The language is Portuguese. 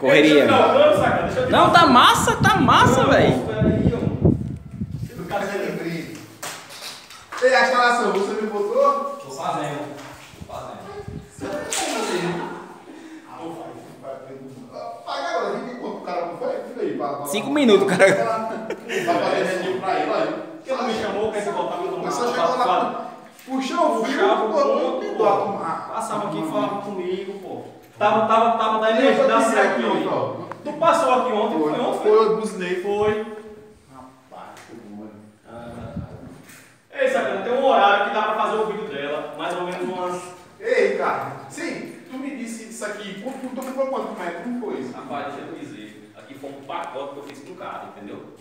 Correria. Deixa eu tirar o cano, saca? Deixa eu tirar Não, tá massa, tá massa, velho. brinde. Ei, a instalação, você me botou? Tô fazendo. Tô fazendo. Paga agora, vem quanto o cara não foi? Fica aí, para. Cinco minutos, cara. Vai fazer rendinho pra ele, olha. Porque ela me chamou, quer que voltar meu Mas só chegou lá, puxou o fio, Puxava o botou ponto, e a tomar. Passava aqui e falava comigo, pô. Tava, tava, tava da energia da Aqui, certo. Tu passou aqui ontem, foi, Foi, ontem? foi, eu buzinei. Foi. Rapaz, que bom. Ei, Sacana, tem um horário que dá pra fazer o vídeo dela, mais ou menos umas. Ei, cara, sim, tu me disse isso aqui, tu comprou quanto metro? Como foi isso? Rapaz, deixa eu dizer. Aqui foi um pacote que eu fiz com o cara, entendeu?